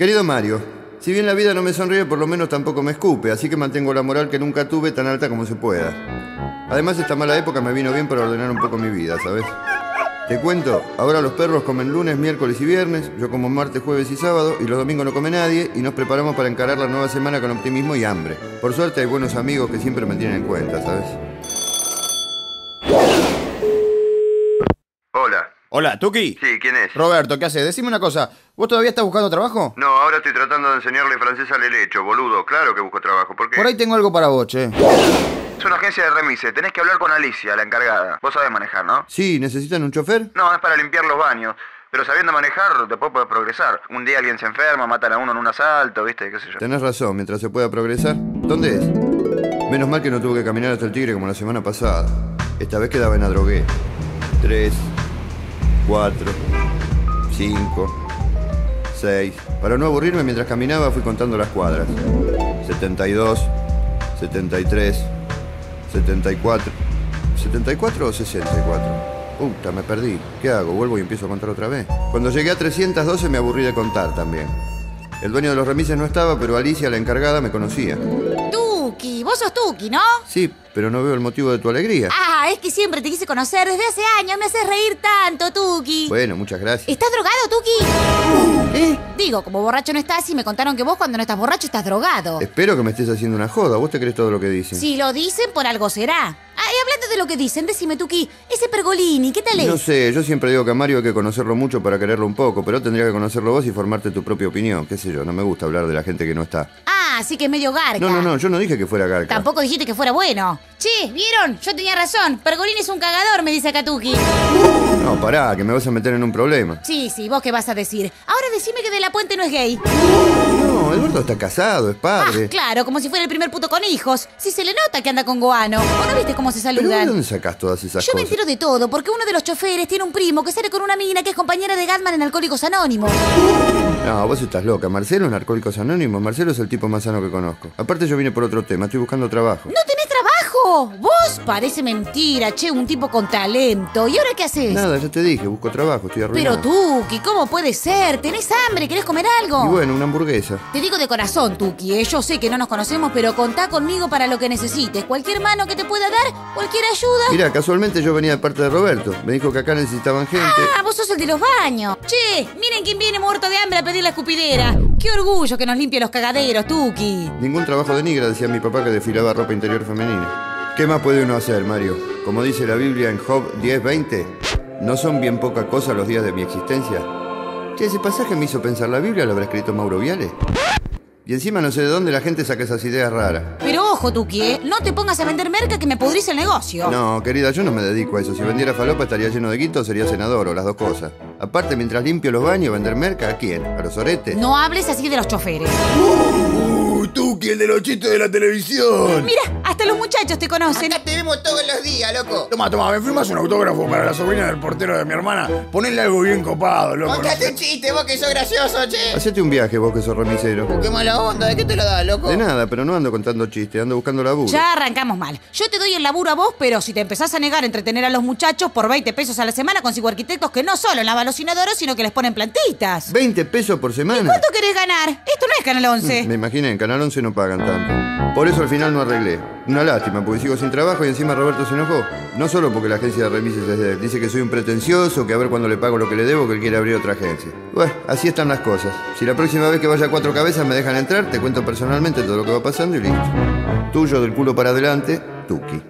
Querido Mario, si bien la vida no me sonríe, por lo menos tampoco me escupe, así que mantengo la moral que nunca tuve tan alta como se pueda. Además, esta mala época me vino bien para ordenar un poco mi vida, ¿sabes? Te cuento, ahora los perros comen lunes, miércoles y viernes, yo como martes, jueves y sábado, y los domingos no come nadie, y nos preparamos para encarar la nueva semana con optimismo y hambre. Por suerte hay buenos amigos que siempre me tienen en cuenta, ¿sabes? Hola. Tuki. Sí, ¿quién es? Roberto, ¿qué haces? Decime una cosa. ¿Vos todavía estás buscando trabajo? No, ahora estoy tratando de enseñarle francés al helecho, boludo. Claro que busco trabajo. ¿Por qué? Por ahí tengo algo para vos, che. Es una agencia de remise. Tenés que hablar con Alicia, la encargada. Vos sabés manejar, ¿no? Sí, ¿necesitan un chofer? No, es para limpiar los baños. Pero sabiendo manejar, después podés progresar. Un día alguien se enferma, matan a uno en un asalto, ¿viste? ¿Qué sé yo? Tenés razón, mientras se pueda progresar. ¿Dónde es? Menos mal que no tuve que caminar hasta el tigre como la semana pasada. Esta vez quedaba en Adrogué. Tres, cuatro, cinco, seis. Para no aburrirme mientras caminaba fui contando las cuadras. 72, 73, 74. ¿74 o 64? Puta, me perdí. ¿Qué hago? ¿Vuelvo y empiezo a contar otra vez? Cuando llegué a 312 me aburrí de contar también. El dueño de los remises no estaba, pero Alicia, la encargada, me conocía. Tuki, vos sos Tuki, ¿no? Sí, pero no veo el motivo de tu alegría. Ah, es que siempre te quise conocer desde hace años. Me haces reír tanto, Tuki. Bueno, muchas gracias. ¿Estás drogado, Tuki? ¿Eh? Digo, como borracho no estás y me contaron que vos cuando no estás borracho estás drogado. Espero que me estés haciendo una joda. ¿Vos te crees todo lo que dicen? Si lo dicen, por algo será. Ah, y hablando de lo que dicen, decime, Tuki, ese Pergolini, ¿qué tal es? No sé, yo siempre digo que a Mario hay que conocerlo mucho para quererlo un poco, pero tendría que conocerlo vos y formarte tu propia opinión. ¿Qué sé yo? No me gusta hablar de la gente que no está. Ah, así que es medio garca. No, no, no, yo no dije que fuera garca. Tampoco dijiste que fuera bueno. Che, ¿vieron? Yo tenía razón. Pergolini es un cagador, me dice acá Tuki. No, pará, que me vas a meter en un problema. Sí, sí, vos qué vas a decir. Ahora decime que De La Puente no es gay. No, Eduardo está casado, es Ah, padre. claro, como si fuera el primer puto con hijos. Si se le nota que anda con Goano. ¿O no viste cómo se ¿Pero de saludan? dónde sacás todas esas Yo me cosas? entero de todo, porque uno de los choferes tiene un primo que sale con una mina que es compañera de Gatman en Alcohólicos Anónimos. No, vos estás loca. Marcelo en Alcohólicos Anónimos. Marcelo es el tipo más sano que conozco. Aparte yo vine por otro tema, estoy buscando trabajo. ¡No tenés trabajo! Vos parece mentira, che, un tipo con talento. ¿Y ahora qué haces? Nada, ya te dije, busco trabajo, estoy Pero arruinado. Tuki, ¿cómo puede ser? ¿Tenés hambre? ¿Querés comer algo? Y bueno, una hamburguesa. Te digo de corazón, Tuki, ¿eh? yo sé que no nos conocemos, pero contá conmigo para lo que necesites. Cualquier mano que te pueda dar, cualquier ayuda. Mira, casualmente yo venía de parte de Roberto. Me dijo que acá necesitaban gente. Ah, vos sos el de los baños. Che, miren quién viene muerto de hambre a pedir la escupidera. Qué orgullo que nos limpie los cagaderos, Tuki. Ningún trabajo de nigra, decía mi papá que desfilaba ropa interior femenina. ¿Qué más puede uno hacer, Mario? Como dice la Biblia en Job 10:20, ¿no son bien poca cosa los días de mi existencia? Che, ese pasaje me hizo pensar, ¿la Biblia lo habrá escrito Mauro Viale? Y encima no sé de dónde la gente saca esas ideas raras. Pero ojo, Tuki, ¿eh? no te pongas a vender merca que me pudrís el negocio. No, querida, yo no me dedico a eso. Si vendiera falopa estaría lleno de guito, sería senador o las dos cosas. Aparte, mientras limpio los baños, vender merca, ¿a quién? ¿A los oretes? No hables así de los choferes. ¡Uh, Tuki, el de los chistes de la televisión! Mira, hasta los muchachos te conocen. Acá te vemos todos los días, loco. Toma, toma, me firmas un autógrafo para la sobrina del portero de mi hermana. Ponele algo bien copado, loco. Contate no un chiste, vos que sos gracioso, che. Hacete un viaje, vos que sos remisero. Qué mala onda, ¿de qué te lo da, loco? De nada, pero no ando contando chistes, ando buscando laburo. Ya arrancamos mal. Yo te doy el laburo a vos, pero si te empezás a negar a entretener a los muchachos por 20 pesos a la semana, consigo arquitectos que no solo lavan los inodoros, sino que les ponen plantitas. ¿20 pesos por semana? ¿Cuánto querés ganar? Esto no es Canal 11. Me imaginé, en Canal 11 no pagan tanto. Por eso al final no arreglé. Una lástima, porque sigo sin trabajo y encima Roberto se enojó. No solo porque la agencia de remises es de él. Dice que soy un pretencioso, que a ver cuándo le pago lo que le debo, que él quiere abrir otra agencia. Bueno, así están las cosas. Si la próxima vez que vaya a cuatro cabezas me dejan entrar, te cuento personalmente todo lo que va pasando y listo. Tuyo del culo para adelante, Tuki.